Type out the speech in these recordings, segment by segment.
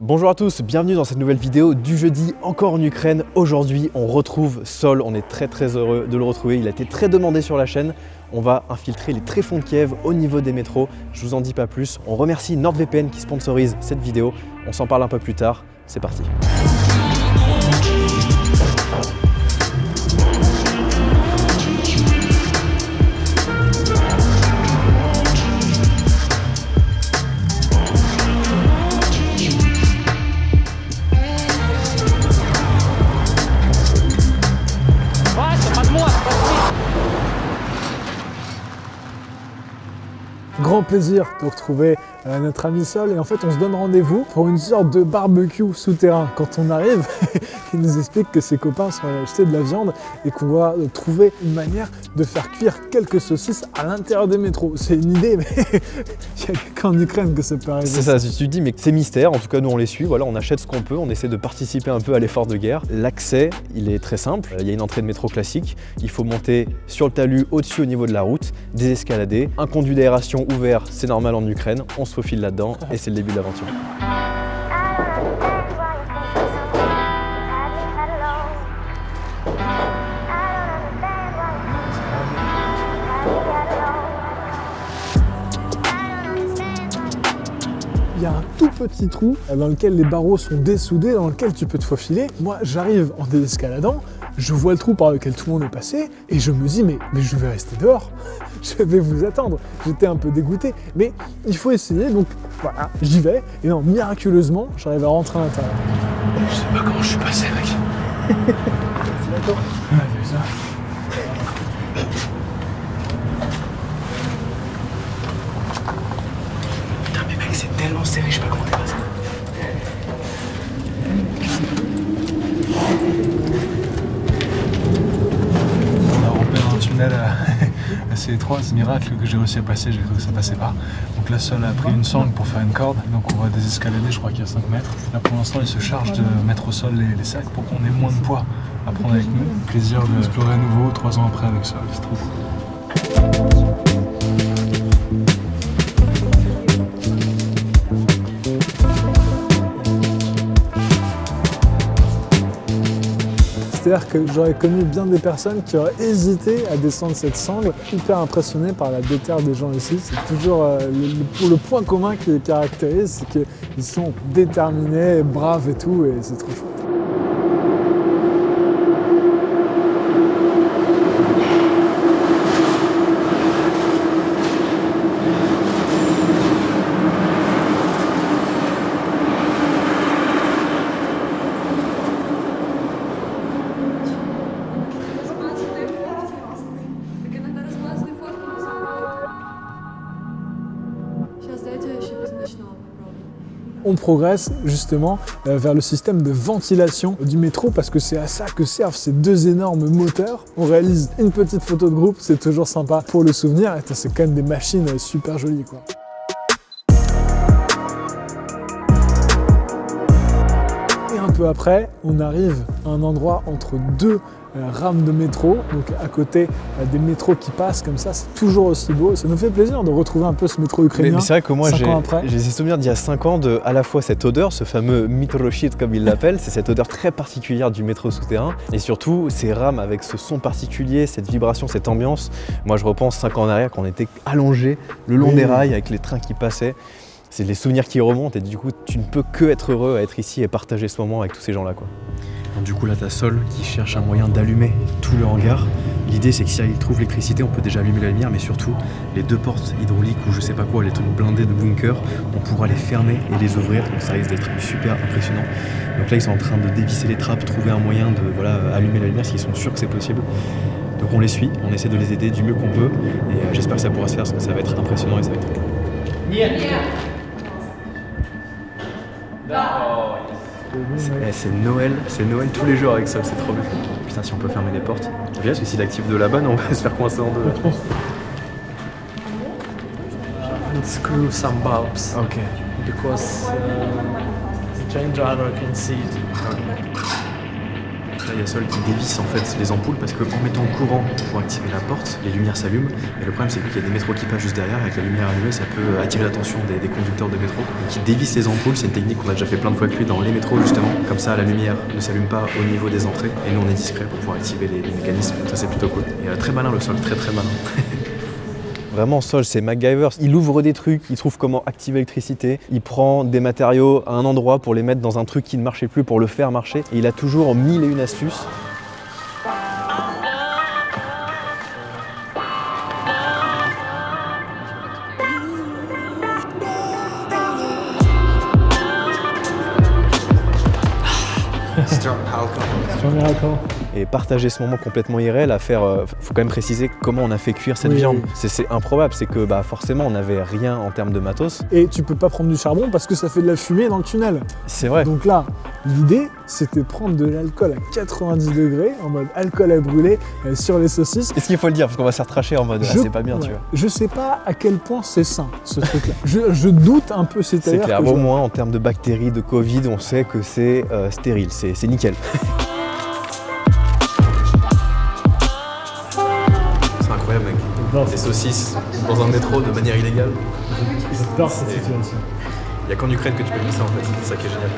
Bonjour à tous, bienvenue dans cette nouvelle vidéo du jeudi encore en Ukraine. Aujourd'hui on retrouve Sol, on est très très heureux de le retrouver, il a été très demandé sur la chaîne. On va infiltrer les tréfonds de Kiev au niveau des métros, je vous en dis pas plus. On remercie NordVPN qui sponsorise cette vidéo, on s'en parle un peu plus tard, c'est parti. Grand plaisir de retrouver euh, notre ami Sol et en fait on se donne rendez-vous pour une sorte de barbecue souterrain. Quand on arrive, il nous explique que ses copains sont allés acheter de la viande et qu'on va trouver une manière de faire cuire quelques saucisses à l'intérieur des métros. C'est une idée, mais il n'y a qu'en Ukraine que ça peut arriver. C'est ça, si tu te dis, mais c'est mystère, en tout cas nous on les suit, voilà, on achète ce qu'on peut, on essaie de participer un peu à l'effort de guerre. L'accès, il est très simple, il y a une entrée de métro classique, il faut monter sur le talus au-dessus au niveau de la route, désescalader, un conduit d'aération ouvert, c'est normal en Ukraine, on se faufile là-dedans et c'est le début de l'aventure. Il y a un tout petit trou dans lequel les barreaux sont dessoudés, dans lequel tu peux te faufiler. Moi, j'arrive en désescaladant, je vois le trou par lequel tout le monde est passé, et je me dis, mais, mais je vais rester dehors, je vais vous attendre. J'étais un peu dégoûté, mais il faut essayer, donc voilà, j'y vais, et non, miraculeusement, j'arrive à rentrer à l'intérieur. Je sais pas comment je suis passé, mec. D'accord Ouais, t'as vu ça Putain, mais mec, c'est tellement serré, je sais pas comment t'es passé. On a dans un tunnel euh, assez étroit, c'est miracle que j'ai réussi à passer, j'ai cru que ça passait pas. Donc là, Sol a pris une sangle pour faire une corde, donc on va désescalader, je crois qu'il y a 5 mètres. Là, pour l'instant, il se charge de mettre au sol les, les sacs pour qu'on ait moins de poids à prendre avec nous. Plaisir d'explorer à nouveau 3 ans après avec Sol, c'est trop cool. C'est-à-dire que j'aurais connu bien des personnes qui auraient hésité à descendre cette sangle, hyper impressionné par la déterre des gens ici. C'est toujours euh, le, point commun qui les caractérise, c'est qu'ils sont déterminés, braves et tout, et c'est trop chouette. Progresse justement euh, vers le système de ventilation du métro parce que c'est à ça que servent ces deux énormes moteurs. On réalise une petite photo de groupe, c'est toujours sympa pour le souvenir. C'est quand même des machines super jolies quoi. Peu après, on arrive à un endroit entre deux euh, rames de métro, donc à côté euh, des métros qui passent comme ça, c'est toujours aussi beau. Ça nous fait plaisir de retrouver un peu ce métro ukrainien. mais c'est vrai que moi j'ai des souvenirs d'il y a 5 ans de à la fois cette odeur, ce fameux mikroshit comme ils l'appellent, c'est cette odeur très particulière du métro souterrain et surtout ces rames avec ce son particulier, cette vibration, cette ambiance. Moi je repense 5 ans en arrière quand on était allongé le long Oui. des rails avec les trains qui passaient. C'est les souvenirs qui remontent et du coup tu ne peux que être heureux à être ici et partager ce moment avec tous ces gens-là quoi. Du coup là t'as Sol qui cherche un moyen d'allumer tout le hangar. L'idée c'est que si il trouve l'électricité on peut déjà allumer la lumière mais surtout les deux portes hydrauliques ou je sais pas quoi, les trucs blindés de bunker, on pourra les fermer et les ouvrir donc ça risque d'être super impressionnant. Donc là ils sont en train de dévisser les trappes, trouver un moyen de voilà, allumer la lumière s'ils sont sûrs que c'est possible. Donc on les suit, on essaie de les aider du mieux qu'on peut et euh, j'espère que ça pourra se faire parce que ça va être impressionnant et ça va être C'est eh, c'est Noël, c'est Noël tous les jours avec ça, c'est trop bien. Putain, si on peut fermer les portes. C'est bien parce que s'il active de là-bas, on va se faire coincer en deux. là. screw some bulbs Ok. because uh, the train driver can see it. là, il y a Sol qui dévisse en fait les ampoules parce qu'en mettant courant pour activer la porte, les lumières s'allument. Et le problème, c'est qu'il y a des métros qui passent juste derrière. Avec la lumière allumée, ça peut attirer l'attention des, conducteurs de métro. Donc, il dévisse les ampoules. C'est une technique qu'on a déjà fait plein de fois avec dans les métros, justement. Comme ça, la lumière ne s'allume pas au niveau des entrées. Et nous, on est discret pour pouvoir activer les, les mécanismes. Ça, c'est plutôt cool. Et euh, très malin le Sol, très très malin. Vraiment, Sol, c'est MacGyver. Il ouvre des trucs, il trouve comment activer l'électricité, il prend des matériaux à un endroit pour les mettre dans un truc qui ne marchait plus pour le faire marcher. Et il a toujours mille et une astuces. Et partager ce moment complètement irréel à faire. euh, faut quand même préciser comment on a fait cuire cette Oui, viande. oui. C'est- C'est improbable, c'est que bah, forcément on n'avait rien en termes de matos. Et tu peux pas prendre du charbon parce que ça fait de la fumée dans le tunnel. C'est vrai. Donc là, l'idée, c'était prendre de l'alcool à 90 degrés, en mode alcool à brûler, euh, sur les saucisses. Est-ce qu'il faut le dire? Parce qu'on va se faire tracher en mode ah, c'est pas bien, tu vois. Je sais pas à quel point c'est sain, ce truc-là. je, je doute un peu, C'est c'est-à-dire clair. que Au je- moins en termes de bactéries, de Covid, on sait que c'est euh, stérile, c'est c'est nickel. Des saucisses dans un métro de manière illégale. j'adore cette situation. Il n'y a qu'en Ukraine que tu peux faire ça en fait, c'est ça qui est génial.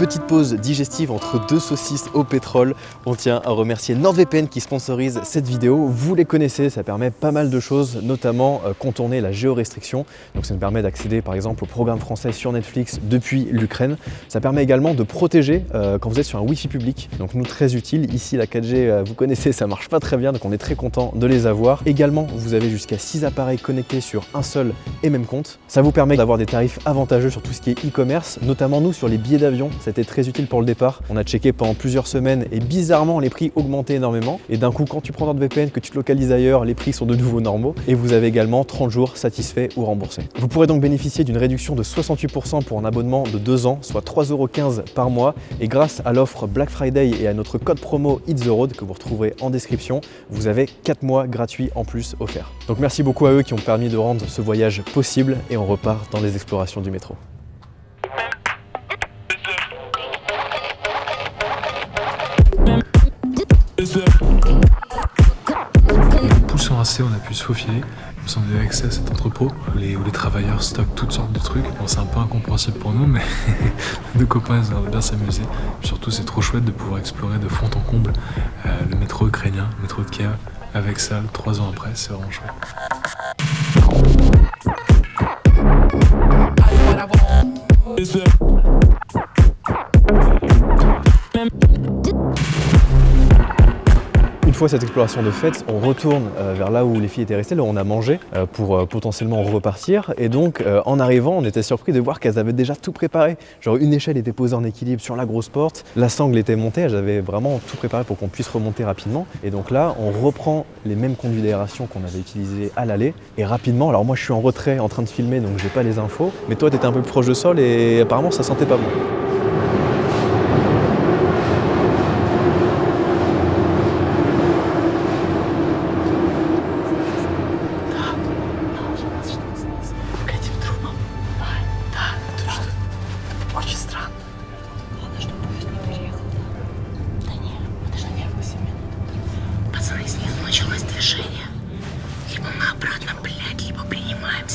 Petite pause digestive entre deux saucisses au pétrole. On tient à remercier NordVPN qui sponsorise cette vidéo. Vous les connaissez, ça permet pas mal de choses, notamment euh, contourner la géorestriction. Donc ça nous permet d'accéder par exemple au programme français sur Netflix depuis l'Ukraine. Ça permet également de protéger euh, quand vous êtes sur un Wi-Fi public. Donc nous très utile. Ici la 4G, euh, vous connaissez, ça marche pas très bien, donc on est très content de les avoir. Également, vous avez jusqu'à 6 appareils connectés sur un seul et même compte. Ça vous permet d'avoir des tarifs avantageux sur tout ce qui est e-commerce, notamment nous sur les billets d'avion. C'était très utile pour le départ. On a checké pendant plusieurs semaines et bizarrement les prix augmentaient énormément. Et d'un coup, quand tu prends NordVPN, que tu te localises ailleurs, les prix sont de nouveau normaux. Et vous avez également 30 jours satisfaits ou remboursés. Vous pourrez donc bénéficier d'une réduction de 68% pour un abonnement de 2 ans, soit 3,15€ par mois. Et grâce à l'offre Black Friday et à notre code promo Hit the Road que vous retrouverez en description, vous avez 4 mois gratuits en plus offerts. Donc merci beaucoup à eux qui ont permis de rendre ce voyage possible et on repart dans les explorations du métro. On a pu se faufiler. On avait accès à cet entrepôt où les travailleurs stockent toutes sortes de trucs. C'est un peu incompréhensible pour nous, mais deux copains, ils ont bien s'amuser. Surtout, c'est trop chouette de pouvoir explorer de fond en comble euh, le métro ukrainien, le métro de Kiev, avec ça, trois ans après. C'est vraiment chouette. Une fois cette exploration de faite, on retourne euh, vers là où les filles étaient restées, là où on a mangé, euh, pour euh, potentiellement repartir. Et donc, en arrivant, on était surpris de voir qu'elles avaient déjà tout préparé. Genre, une échelle était posée en équilibre sur la grosse porte, la sangle était montée, elles avaient vraiment tout préparé pour qu'on puisse remonter rapidement. Et donc là, on reprend les mêmes conduits d'aération qu'on avait utilisés à l'aller. Et rapidement, alors moi je suis en retrait en train de filmer, donc j'ai pas les infos. Mais toi, t'étais un peu plus proche de sol et apparemment ça sentait pas bon.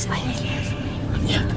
свои. Нет.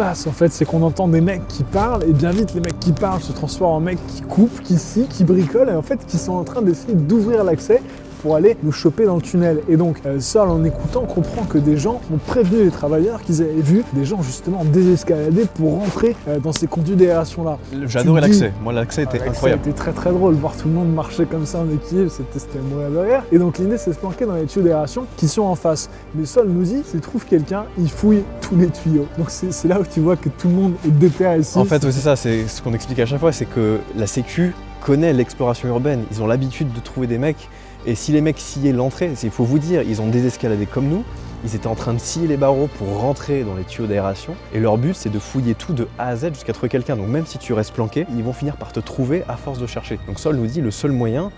En fait, c'est qu'on entend des mecs qui parlent et bien vite les mecs qui parlent se transforment en mecs qui coupent, qui scient, qui bricolent et en fait qui sont en train d'essayer d'ouvrir l'accès pour aller nous choper dans le tunnel. Et donc, euh, Sol, en écoutant, comprend que des gens ont prévenu les travailleurs qu'ils avaient vu des gens justement désescalader pour rentrer euh, dans ces conduits d'aération-là. Dis- l'accès. Moi, l'accès était Ouais, incroyable. C'était très très drôle, voir tout le monde marcher comme ça en équilibre, c'était mourir de rire. Et donc l'idée c'est de se planquer dans les tuyaux d'aération qui sont en face. Mais Sol nous dit, s'il trouve quelqu'un, il fouille tous les tuyaux. Donc c'est là où tu vois que tout le monde est déter ici. En fait, c'est ça, c'est ce qu'on explique à chaque fois, c'est que la Sécu connaît l'exploration urbaine. Ils ont l'habitude de trouver des mecs. Et si les mecs sciaient l'entrée, il faut vous dire, ils ont désescaladé comme nous. Ils étaient en train de scier les barreaux pour rentrer dans les tuyaux d'aération. Et leur but, c'est de fouiller tout de A à Z jusqu'à trouver quelqu'un. Donc même si tu restes planqué, ils vont finir par te trouver à force de chercher. Donc Sol nous dit, le seul moyen,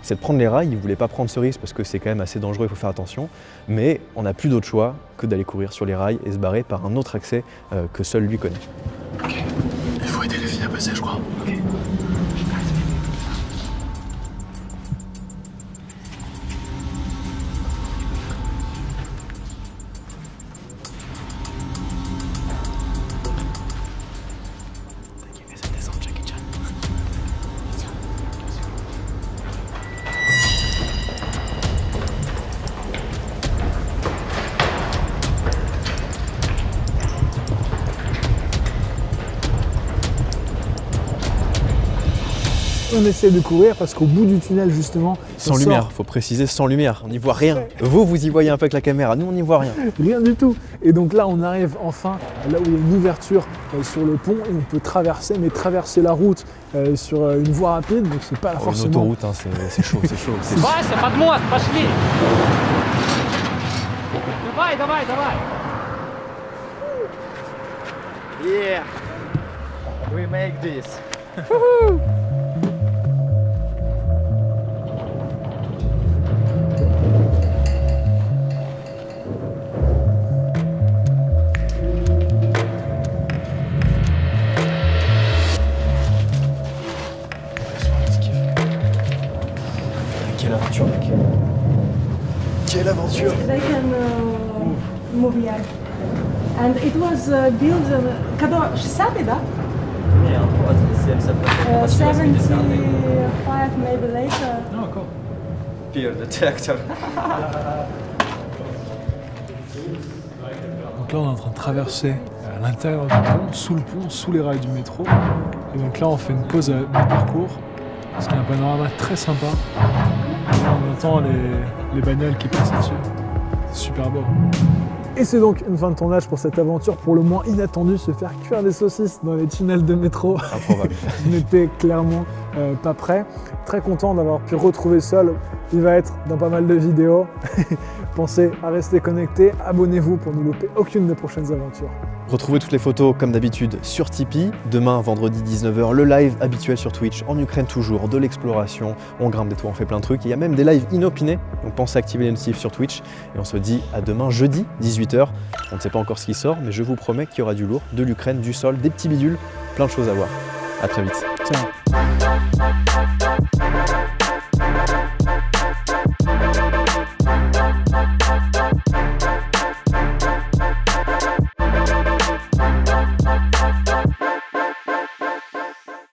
c'est de prendre les rails. Il voulait pas prendre ce risque parce que c'est quand même assez dangereux, il faut faire attention. Mais on n'a plus d'autre choix que d'aller courir sur les rails et se barrer par un autre accès euh, que seul lui connaît. Il faut aider les filles à passer, je crois. On essaie de courir parce qu'au bout du tunnel justement, Sans on sort lumière, faut préciser sans lumière. On n'y voit rien. Vous, vous y voyez un peu avec la caméra. Nous, on n'y voit rien. Rien du tout. Et donc là, on arrive enfin là où il y a une ouverture euh, sur le pont et on peut traverser, mais traverser la route euh, sur euh, une voie rapide, donc c'est pas Oh, une forcément. autoroute, hein, c'est c'est chaud, c'est chaud. C'est- Вася, под мост, пошли! Давай, давай, давай! Yeah, we make this. uh, movie yeah. And it was uh, built, uh, когда 60 да? Не, вот, 70 Uh, 75 maybe later. Peer detector. Donc là, on est en train de traverser à l'intérieur du pont, sous le pont, sous les rails du métro. Et donc là, on fait une pause à mi-parcours, parce qu'il y a un panorama très sympa. Et là, on entend les, les bagnoles qui passent dessus. C'est super beau. Et c'est donc une fin de tournage pour cette aventure pour le moins inattendue, se faire cuire des saucisses dans les tunnels de métro. Improbable. Je n'étais clairement euh, pas prêt. Très content d'avoir pu retrouver Sol. Il va être dans pas mal de vidéos. Pensez à rester connecté, abonnez-vous pour ne louper aucune des prochaines aventures. Retrouvez toutes les photos comme d'habitude sur Tipeee. Demain, vendredi 19h, le live habituel sur Twitch. En Ukraine toujours, de l'exploration. On grimpe des toits, on fait plein de trucs. Il y a même des lives inopinés. Donc pensez à activer les notifs sur Twitch. Et on se dit à demain, jeudi 18h. On ne sait pas encore ce qui sort, mais je vous promets qu'il y aura du lourd, de l'Ukraine, du sol, des petits bidules, plein de choses à voir. À très vite.